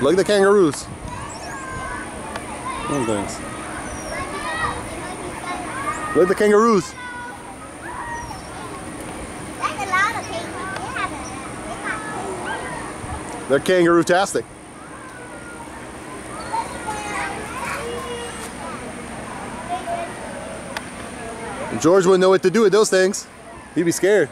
Look at the kangaroos. Oh, thanks! Look at the kangaroos. They're kangaroo-tastic. George wouldn't know what to do with those things. He'd be scared.